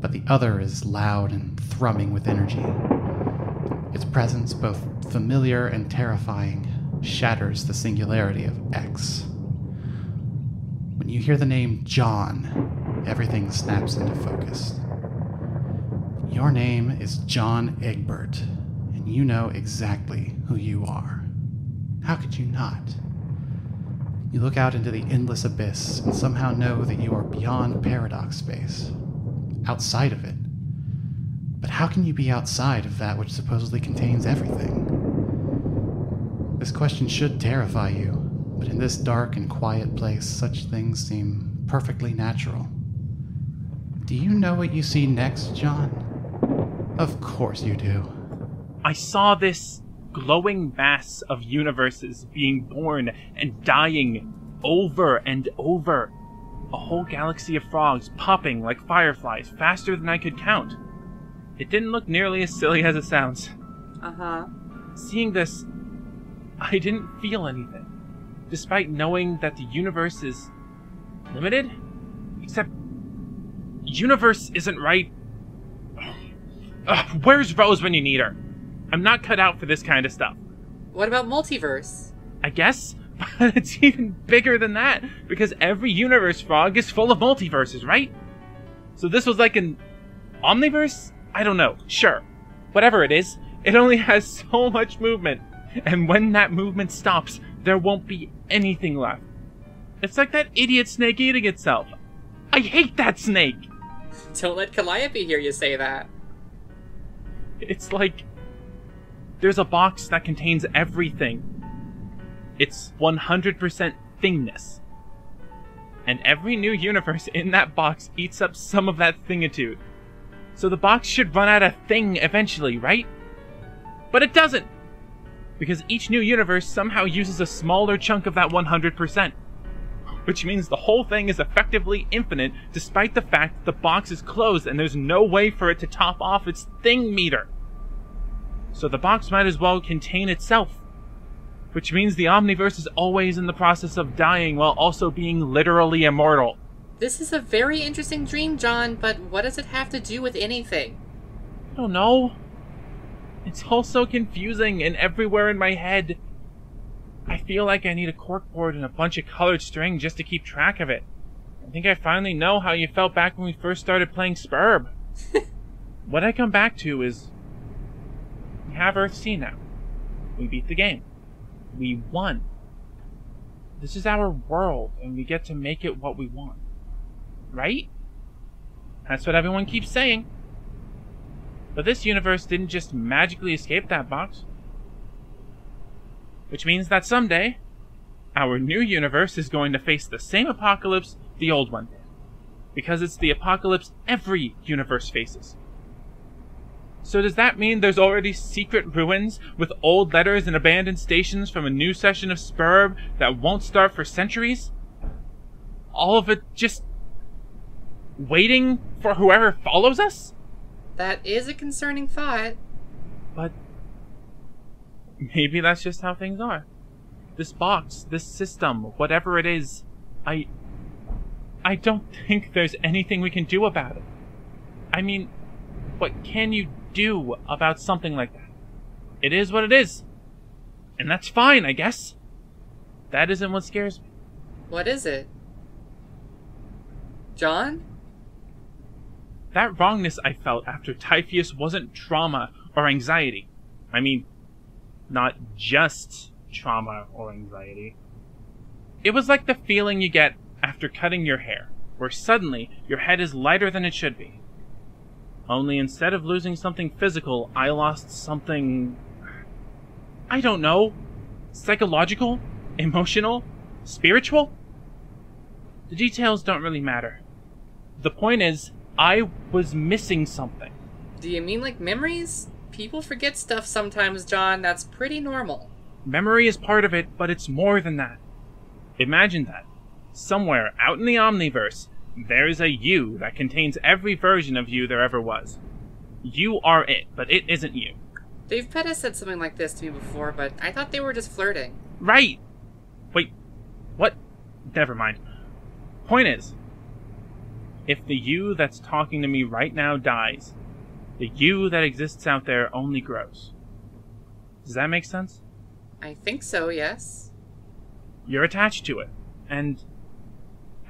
but the other is loud and thrumming with energy. Its presence, both familiar and terrifying, shatters the singularity of X. When you hear the name John, everything snaps into focus. Your name is John Egbert, and you know exactly who you are. How could you not? You look out into the endless abyss and somehow know that you are beyond paradox space, outside of it. But how can you be outside of that which supposedly contains everything? This question should terrify you, but in this dark and quiet place, such things seem perfectly natural. Do you know what you see next, John? Of course you do. I saw this glowing mass of universes being born and dying over and over. A whole galaxy of frogs popping like fireflies faster than I could count. It didn't look nearly as silly as it sounds. Uh huh. Seeing this, I didn't feel anything, despite knowing that the universe is limited. Except, universe isn't right. Ugh, where's Rose when you need her? I'm not cut out for this kind of stuff. What about multiverse? I guess, but it's even bigger than that because every universe frog is full of multiverses, right? So this was like an omniverse? I don't know. Sure. Whatever it is, it only has so much movement. And when that movement stops, there won't be anything left. It's like that idiot snake eating itself. I hate that snake! Don't let Calliope hear you say that. It's like there's a box that contains everything. It's 100% thingness. And every new universe in that box eats up some of that thingitude. So the box should run out of thing eventually, right? But it doesn't! Because each new universe somehow uses a smaller chunk of that 100%. Which means the whole thing is effectively infinite despite the fact that the box is closed and there's no way for it to top off its thing meter. So the box might as well contain itself. Which means the Omniverse is always in the process of dying while also being literally immortal. This is a very interesting dream, John, but what does it have to do with anything? I don't know. It's all so confusing and everywhere in my head. I feel like I need a corkboard and a bunch of colored string just to keep track of it. I think I finally know how you felt back when we first started playing Sburb. what I come back to is we have Earth C now. We beat the game. We want. This is our world, and we get to make it what we want. Right? That's what everyone keeps saying. But this universe didn't just magically escape that box. Which means that someday, our new universe is going to face the same apocalypse the old one did. Because it's the apocalypse every universe faces. So does that mean there's already secret ruins with old letters and abandoned stations from a new session of Sburb that won't start for centuries? All of it just waiting for whoever follows us? That is a concerning thought. But maybe that's just how things are. This box, this system, whatever it is, I I don't think there's anything we can do about it. I mean, what can you do about something like that? It is what it is. And that's fine, I guess. That isn't what scares me. What is it? John? That wrongness I felt after Typheus wasn't trauma or anxiety. I mean, not just trauma or anxiety. It was like the feeling you get after cutting your hair, where suddenly your head is lighter than it should be. Only instead of losing something physical, I lost something. I don't know. Psychological? Emotional? Spiritual? The details don't really matter. The point is, I was missing something. Do you mean like memories? People forget stuff sometimes, John. That's pretty normal. Memory is part of it, but it's more than that. Imagine that. Somewhere out in the Omniverse, there's a you that contains every version of you there ever was. You are it, but it isn't you. Dave Pettis said something like this to me before, but I thought they were just flirting. Right! Wait, what? Never mind. Point is, if the you that's talking to me right now dies, the you that exists out there only grows. Does that make sense? I think so, yes. You're attached to it, and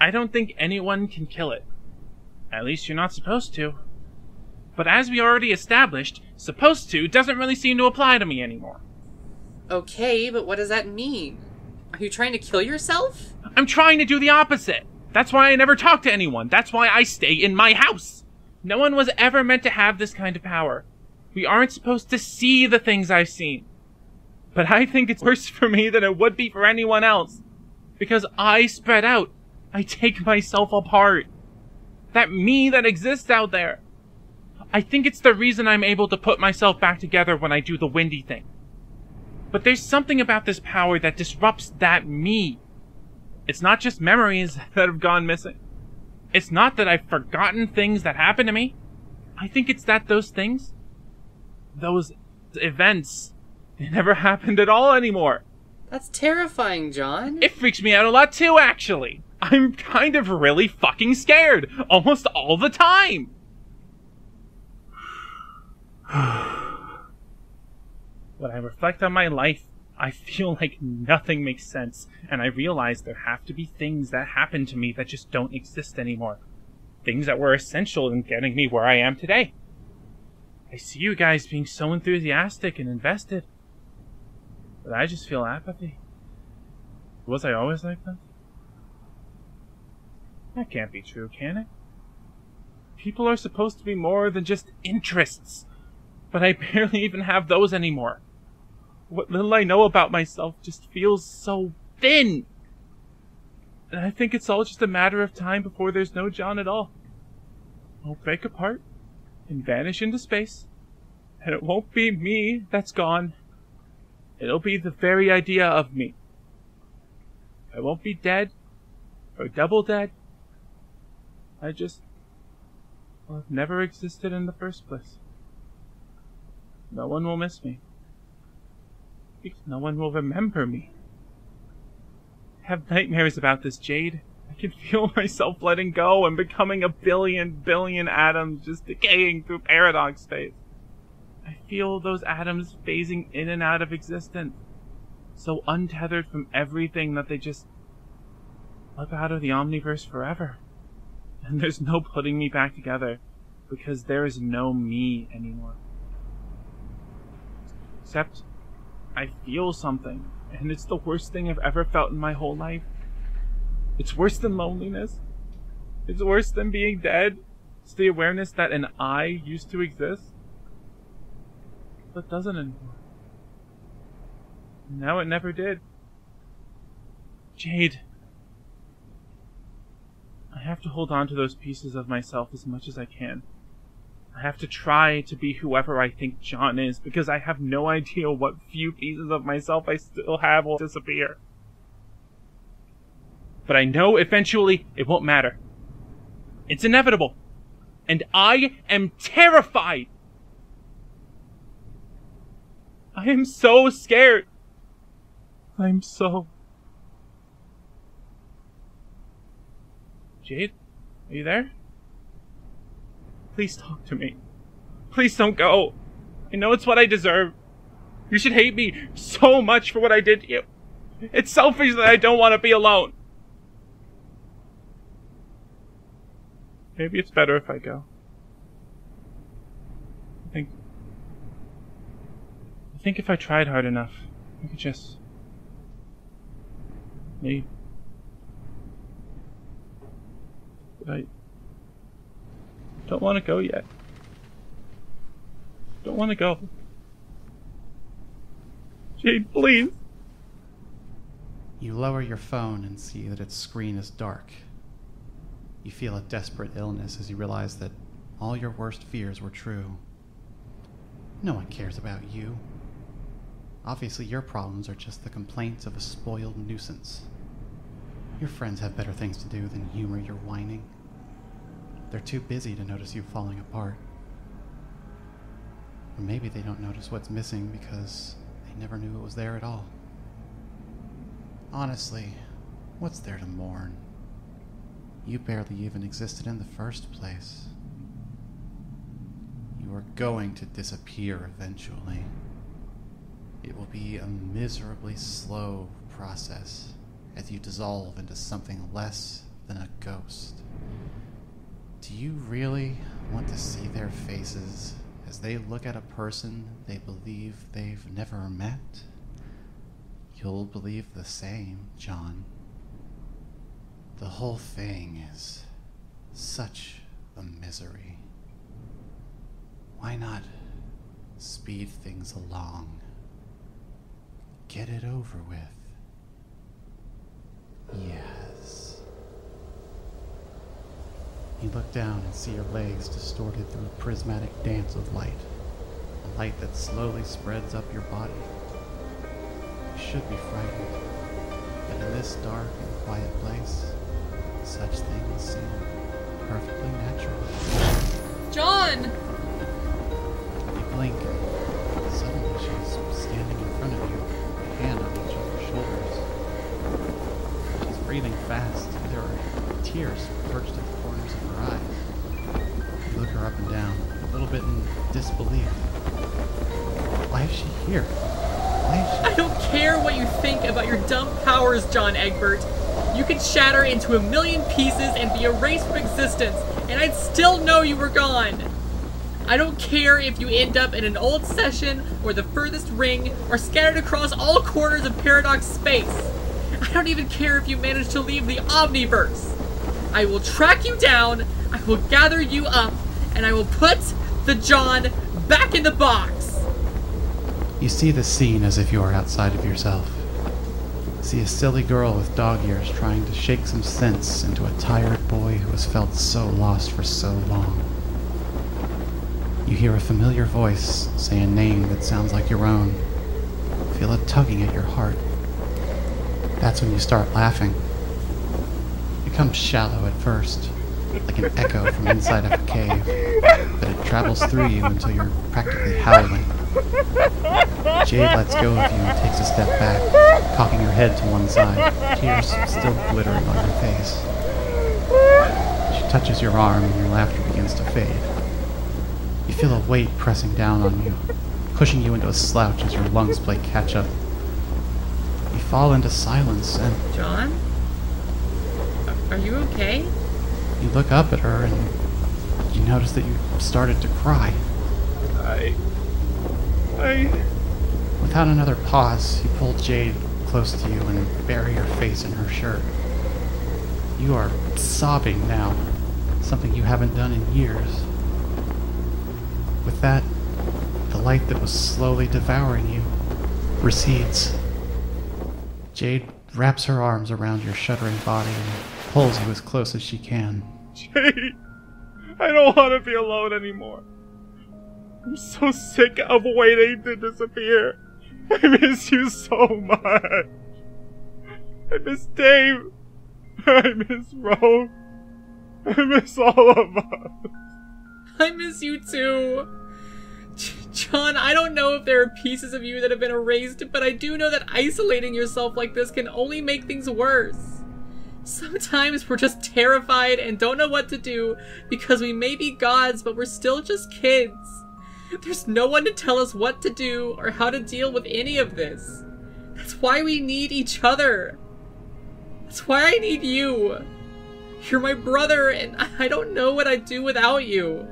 I don't think anyone can kill it. At least you're not supposed to. But as we already established, supposed to doesn't really seem to apply to me anymore. Okay, but what does that mean? Are you trying to kill yourself? I'm trying to do the opposite. That's why I never talk to anyone. That's why I stay in my house. No one was ever meant to have this kind of power. We aren't supposed to see the things I've seen. But I think it's worse for me than it would be for anyone else. Because I spread out. I take myself apart. That me that exists out there. I think it's the reason I'm able to put myself back together when I do the windy thing. But there's something about this power that disrupts that me. It's not just memories that have gone missing. It's not that I've forgotten things that happened to me. I think it's that those things, those events, they never happened at all anymore. That's terrifying, John. It freaks me out a lot too, actually. I'm kind of really fucking scared almost all the time. when I reflect on my life, I feel like nothing makes sense, and I realize there have to be things that happened to me that just don't exist anymore. Things that were essential in getting me where I am today. I see you guys being so enthusiastic and invested, but I just feel apathy. Was I always like that? That can't be true, can it? People are supposed to be more than just interests, but I barely even have those anymore. what little I know about myself just feels so thin. And I think it's all just a matter of time before there's no John at all. I'll break apart and vanish into space, and it won't be me that's gone. It'll be the very idea of me. I won't be dead or double dead. I just well, I've never existed in the first place. No one will miss me. No one will remember me. I have nightmares about this, Jade. I can feel myself letting go and becoming a billion, billion atoms just decaying through paradox space. I feel those atoms phasing in and out of existence, so untethered from everything that they just slip out of the omniverse forever. And there's no putting me back together because there is no me anymore. Except I feel something, and it's the worst thing I've ever felt in my whole life. It's worse than loneliness. It's worse than being dead. It's the awareness that an I used to exist, but doesn't anymore. Now it never did. Jade. Have to hold on to those pieces of myself as much as I can. I have to try to be whoever I think John is because I have no idea what few pieces of myself I still have will disappear. But I know eventually it won't matter. It's inevitable. And I am terrified. I am so scared. I'm so. Jade, are you there? Please talk to me. Please don't go. I know it's what I deserve. You should hate me so much for what I did to you. It's selfish that I don't want to be alone. Maybe it's better if I go. I think. I think if I tried hard enough, I could just. Maybe. I don't want to go yet. Don't want to go. Jade, please. You lower your phone and see that its screen is dark. You feel a desperate illness as you realize that all your worst fears were true. No one cares about you. Obviously, your problems are just the complaints of a spoiled nuisance. Your friends have better things to do than humor your whining. They're too busy to notice you falling apart. Or maybe they don't notice what's missing because they never knew it was there at all. Honestly, what's there to mourn? You barely even existed in the first place. You are going to disappear eventually. It will be a miserably slow process as you dissolve into something less than a ghost. Do you really want to see their faces as they look at a person they believe they've never met? You'll believe the same, John. The whole thing is such a misery. Why not speed things along? Get it over with. Yes. You look down and see your legs distorted through a prismatic dance of light. A light that slowly spreads up your body. You should be frightened. But in this dark and quiet place, such things seem perfectly natural. John! You blink, suddenly she's standing in front of you, a hand on each of your shoulders. She's breathing fast. There are tears perched at the You look her up and down, a little bit in disbelief. Why is she here? Why is she? I don't care what you think about your dumb powers, John Egbert. You could shatter into a million pieces and be erased from existence, and I'd still know you were gone. I don't care if you end up in an old session or the furthest ring or scattered across all corners of Paradox space. I don't even care if you manage to leave the Omniverse. I will track you down, I will gather you up, and I will put the John back in the box. You see the scene as if you are outside of yourself. See a silly girl with dog ears trying to shake some sense into a tired boy who has felt so lost for so long. You hear a familiar voice say a name that sounds like your own. Feel a tugging at your heart. That's when you start laughing. It comes shallow at first, like an echo from inside of a cave, but it travels through you until you're practically howling. Jade lets go of you and takes a step back, cocking her head to one side, tears still glittering on her face. She touches your arm and your laughter begins to fade. You feel a weight pressing down on you, pushing you into a slouch as your lungs play catch up. You fall into silence and John? Are- Are you okay? you look up at her and you notice that you started to cry. I. I. Without another pause, you pull Jade close to you and bury your face in her shirt. You are sobbing now, something you haven't done in years. With that, the light that was slowly devouring you recedes. Jade wraps her arms around your shuddering body and pulls you as close as she can. Jade, I don't want to be alone anymore. I'm so sick of waiting to disappear. I miss you so much. I miss Dave. I miss Rose. I miss all of us. I miss you too. J- John, I don't know if there are pieces of you that have been erased, but I do know that isolating yourself like this can only make things worse. Sometimes we're just terrified and don't know what to do because we may be gods, but we're still just kids. There's no one to tell us what to do or how to deal with any of this. That's why we need each other. That's why I need you. You're my brother, and I don't know what I'd do without you.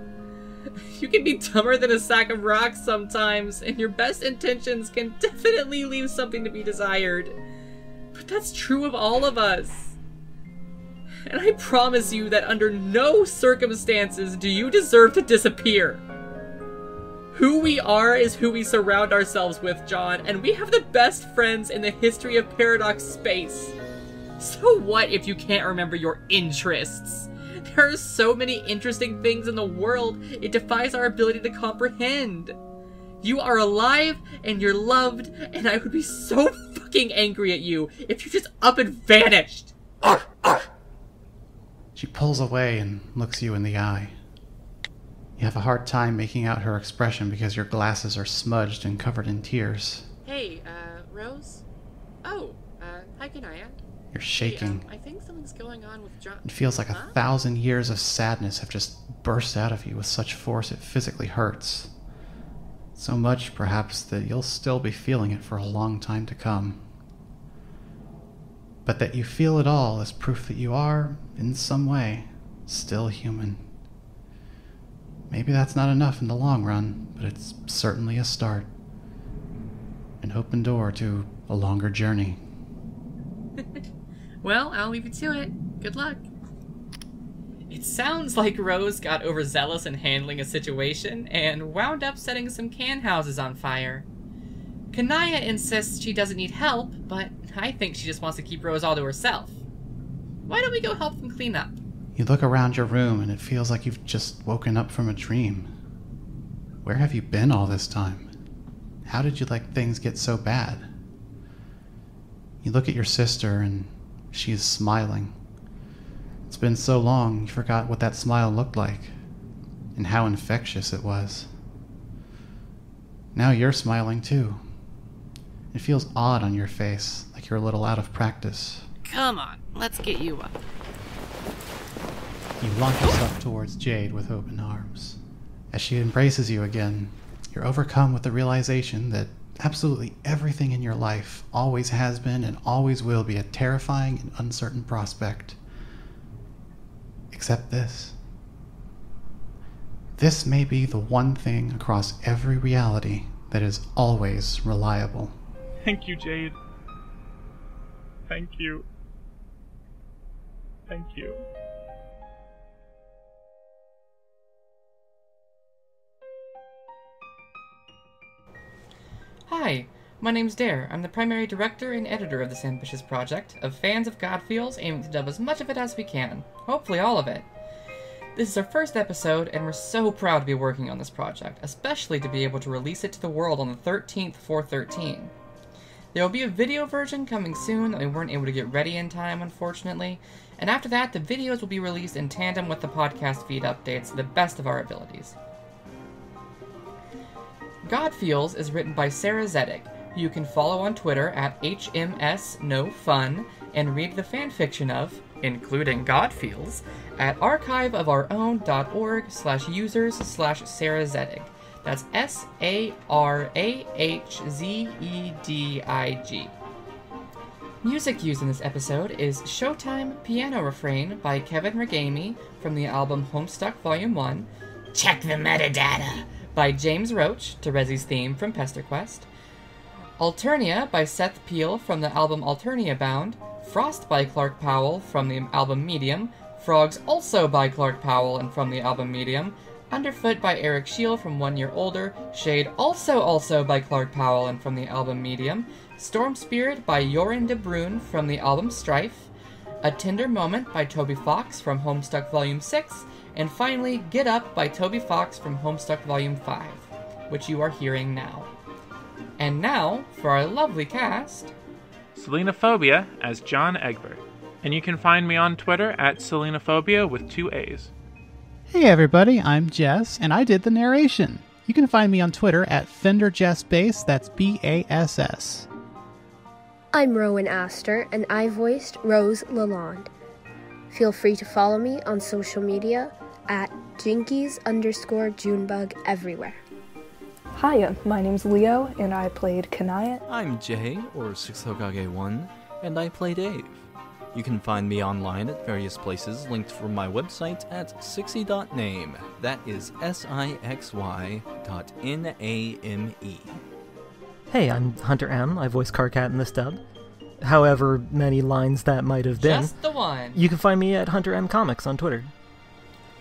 You can be dumber than a sack of rocks sometimes, and your best intentions can definitely leave something to be desired. But that's true of all of us. And I promise you that under no circumstances do you deserve to disappear. Who we are is who we surround ourselves with, John, and we have the best friends in the history of Paradox Space. So what if you can't remember your interests? There are so many interesting things in the world, it defies our ability to comprehend. You are alive and you're loved, and I would be so fucking angry at you if you just up and vanished. She pulls away and looks you in the eye. You have a hard time making out her expression because your glasses are smudged and covered in tears. Hey, uh, Rose? Oh, uh, hi, Kanaya. You're shaking. I think something's going on with John. It feels like a thousand years of sadness have just burst out of you with such force it physically hurts. So much, perhaps, that you'll still be feeling it for a long time to come. But that you feel it all is proof that you are, in some way, still human. Maybe that's not enough in the long run, but it's certainly a start. An open door to a longer journey. Well, I'll leave you to it. Good luck. It sounds like Rose got overzealous in handling a situation and wound up setting some can houses on fire. Kanaya insists she doesn't need help, but I think she just wants to keep Rose all to herself. Why don't we go help them clean up? You look around your room and it feels like you've just woken up from a dream. Where have you been all this time? How did you let things get so bad? You look at your sister and she is smiling. It's been so long you forgot what that smile looked like and how infectious it was. Now you're smiling too. It feels odd on your face, like you're a little out of practice. Come on, let's get you up. You launch yourself towards Jade with open arms. As she embraces you again, you're overcome with the realization that absolutely everything in your life always has been and always will be a terrifying and uncertain prospect. Except this. This may be the one thing across every reality that is always reliable. Thank you, Jade. Thank you. Thank you. Hi, my name's Dare. I'm the primary director and editor of this ambitious project of fans of Godfeels aiming to dub as much of it as we can. Hopefully, all of it. This is our first episode, and we're so proud to be working on this project, especially to be able to release it to the world on the 13th for 13. There will be a video version coming soon that we weren't able to get ready in time, unfortunately, and after that, the videos will be released in tandem with the podcast feed updates the best of our abilities. Godfeels is written by Sarah Zedig, who you can follow on Twitter at HMSNoFun and read the fanfiction of, including Godfeels, at archiveofourown.org slash users slash Sarah Zedig. That's S A R A H Z E D I G. Music used in this episode is Showtime Piano Refrain by Kevin Regamey from the album Homestuck Volume 1, Check the Metadata by James Roach Terezi's theme from PesterQuest, Alternia by Seth Peelle from the album Alternia Bound, Frost by Clark Powell from the album Medium, Frogs also by Clark Powell and from the album Medium, Underfoot by Erik Scheele from One Year Older, Shade also also by Clark Powell and from the album Medium, Storm Spirit by Joren de Bruin from the album Strife, A Tender Moment by Toby Fox from Homestuck Volume 6, and finally Get Up by Toby Fox from Homestuck Volume 5, which you are hearing now. And now, for our lovely cast. Selenaphobia as John Egbert. And you can find me on Twitter at Selenaphobia with two A's. Hey everybody, I'm Jess, and I did the narration. You can find me on Twitter at FenderJessBass, that's B A S S. I'm Rowan Astor, and I voiced Rose Lalonde. Feel free to follow me on social media at Jinkies underscore Junebug everywhere. Hiya, my name's Leo, and I played Kanaya. I'm Jay, or Sixhokage1, and I play Dave. You can find me online at various places linked from my website at sixy.name. That is S I X Y dot N A M E. Hey, I'm Hunter M. I voice Karkat in this dub. However many lines that might have been. Just the one. You can find me at Hunter M Comics on Twitter.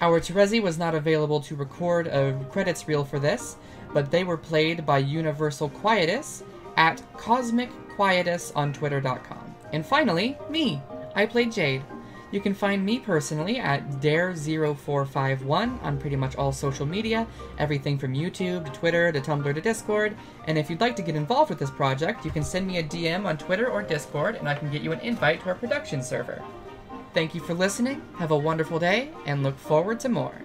Our Terezi was not available to record a credits reel for this, but they were played by Universal Quietus at Cosmic Quietus on Twitter.com. And finally, me. I played Jade. You can find me personally at Dare0451 on pretty much all social media, everything from YouTube to Twitter to Tumblr to Discord. And if you'd like to get involved with this project, you can send me a DM on Twitter or Discord, and I can get you an invite to our production server. Thank you for listening, have a wonderful day, and look forward to more.